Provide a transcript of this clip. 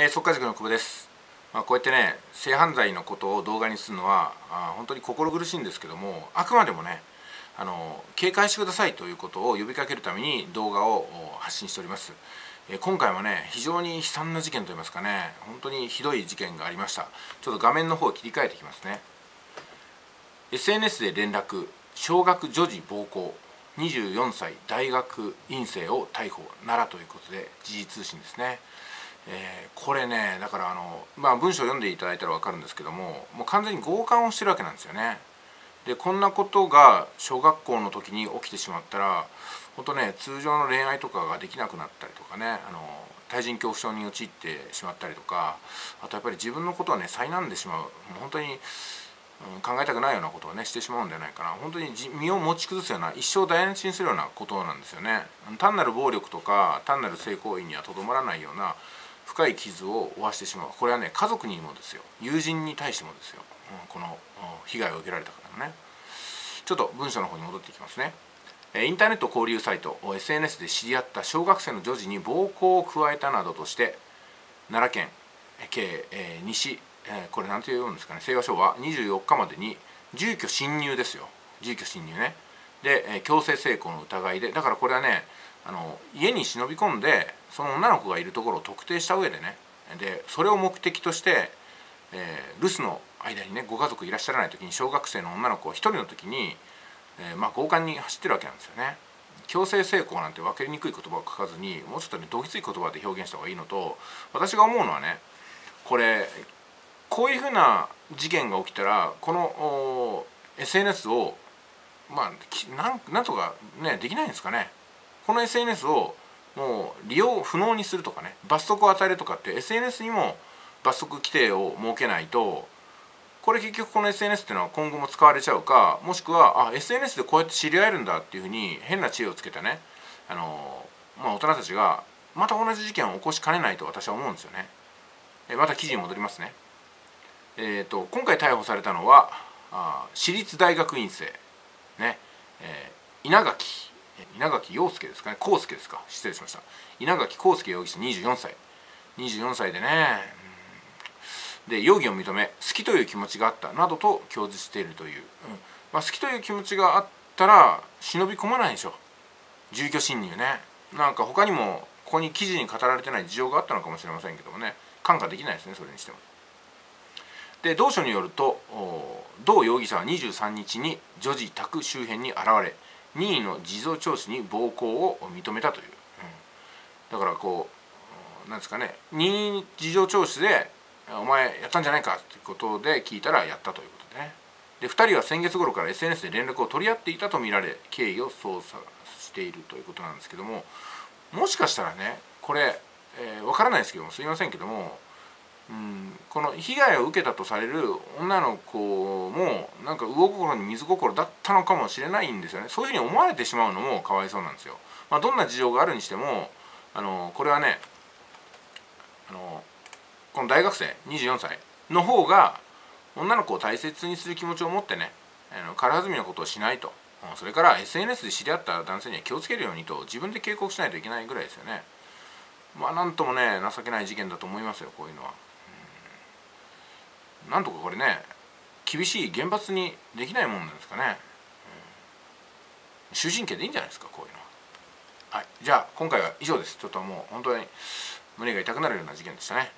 えー、速稼塾の久保です、まあ、こうやってね性犯罪のことを動画にするのはあ本当に心苦しいんですけどもあくまでもねあの警戒してくださいということを呼びかけるために動画を発信しております、え、今回もね非常に悲惨な事件といいますかね本当にひどい事件がありました。ちょっと画面の方を切り替えていきますね。SNS で連絡小学女児暴行24歳大学院生を逮捕奈良ということで時事通信ですね。えー、これねだからあの、まあ、文章を読んでいただいたら分かるんですけどももう完全に強姦をしてるわけなんですよね。でこんなことが小学校の時に起きてしまったら本当ね通常の恋愛とかができなくなったりとかねあの対人恐怖症に陥ってしまったりとかあとやっぱり自分のことはね災難でしまう。もう本当に、うん、考えたくないようなことをねしてしまうんじゃないかな。本当に身を持ち崩すような一生台無しにするようなことなんですよね。単なる暴力とか単なる性行為にはとどまらないような深い傷を負わしてしまう。これはね家族にもですよ。友人に対してもですよ、うん、この被害を受けられた方のね。ちょっと文章の方に戻っていきますね。インターネット交流サイト SNS で知り合った小学生の女児に暴行を加えたなどとして奈良県警、え、西、え、これ何て言うんですかね。清和署は24日までに住居侵入ですよ。住居侵入ね。で、強制性交の疑いで。だからこれはねあの家に忍び込んでその女の子がいるところを特定した上でねでそれを目的として、えー、留守の間にねご家族いらっしゃらない時に小学生の女の子を1人の時に、えー、まあ、強姦に走ってるわけなんですよね。強制性交なんて分かりにくい言葉を書かずにもうちょっとねどぎつい言葉で表現した方がいいのと私が思うのはねこれこういうふうな事件が起きたらこの SNS をまあなんなんとかねできないんですかねこの SNS をもう利用不能にするとかね罰則を与えるとかって SNS にも罰則規定を設けないとこれ結局この SNS っていうのは今後も使われちゃうかもしくはあ SNS でこうやって知り合えるんだっていうふうに変な知恵をつけたねあの、まあ、大人たちがまた同じ事件を起こしかねないと私は思うんですよね。えまた記事に戻りますね。えーと、今回逮捕されたのはあ私立大学院生、ねえー、稲垣稲垣陽介ですかね。康介ですか。失礼しました。稲垣康介容疑者24歳。24歳でね。で容疑を認め好きという気持ちがあった。などと供述しているという、うん。まあ、好きという気持ちがあったら忍び込まないでしょ。住居侵入ね。なんか他にもここに記事に語られてない事情があったのかもしれませんけどもね。看過できないですねそれにしても。で同書によると同容疑者は23日に女児宅周辺に現れ任意の事情聴取に暴行を認めたという、うん、だからこうなんですかね。任意事情聴取で「お前やったんじゃないか」っていうことで聞いたらやったということでね。で2人は先月頃から SNS で連絡を取り合っていたとみられ経緯を捜査しているということなんですけどももしかしたらねこれ、えー、分からないですけどもすいませんけどもうん、この被害を受けたとされる女の子もなんか魚心に水心だったのかもしれないんですよねそういうふうに思われてしまうのもかわいそうなんですよ。まあ、どんな事情があるにしてもあのこれはねあのこの大学生24歳の方が女の子を大切にする気持ちを持ってねあの軽はずみのことをしないとそれから SNS で知り合った男性には気をつけるようにと自分で警告しないといけないぐらいですよね。まあなんともね情けない事件だと思いますよこういうのは。なんとかこれね厳しい厳罰にできないもんなんですかね、うん、終身刑でいいんじゃないですかこういうのは。はい。じゃあ今回は以上です。ちょっともう本当に胸が痛くなるような事件でしたね。